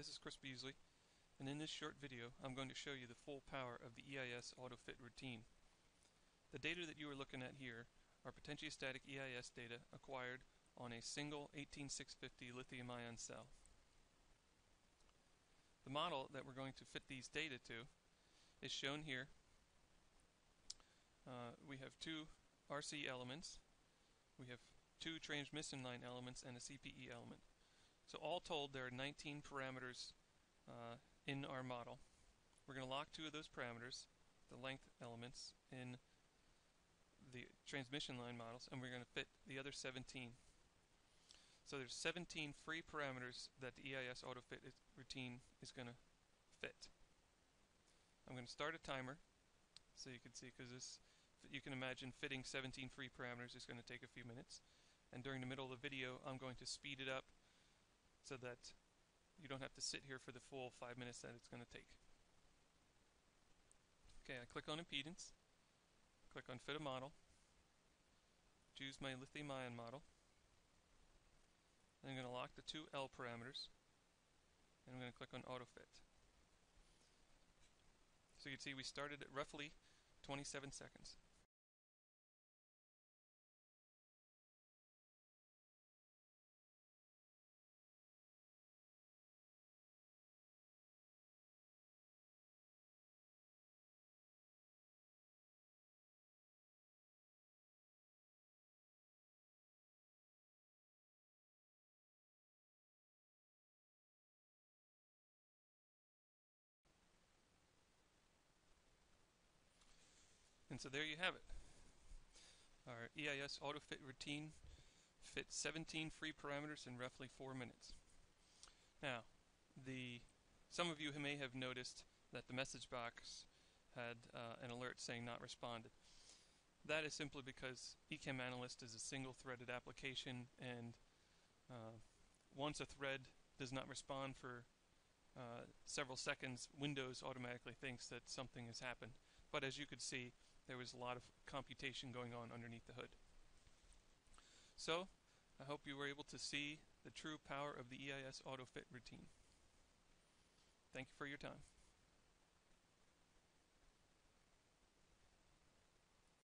this is Chris Beasley, and in this short video I'm going to show you the full power of the EIS AutoFit routine. The data that you are looking at here are potentiostatic EIS data acquired on a single 18650 lithium-ion cell. The model that we're going to fit these data to is shown here. Uh, we have two RC elements, we have two transmission line elements, and a CPE element. So all told, there are 19 parameters uh, in our model. We're going to lock two of those parameters, the length elements, in the transmission line models, and we're going to fit the other 17. So there's 17 free parameters that the EIS AutoFit routine is going to fit. I'm going to start a timer, so you can see, because this, you can imagine fitting 17 free parameters is going to take a few minutes. And during the middle of the video, I'm going to speed it up so that you don't have to sit here for the full five minutes that it's going to take. Okay, I click on impedance, click on fit a model, choose my lithium ion model. I'm going to lock the two L parameters, and I'm going to click on auto fit. So you can see we started at roughly 27 seconds. So there you have it. Our EIS AutoFit routine fits 17 free parameters in roughly 4 minutes. Now, the some of you may have noticed that the message box had uh, an alert saying not responded. That is simply because Echem Analyst is a single-threaded application and uh, once a thread does not respond for uh, several seconds, Windows automatically thinks that something has happened. But as you could see, there was a lot of computation going on underneath the hood. So, I hope you were able to see the true power of the EIS AutoFit routine. Thank you for your time.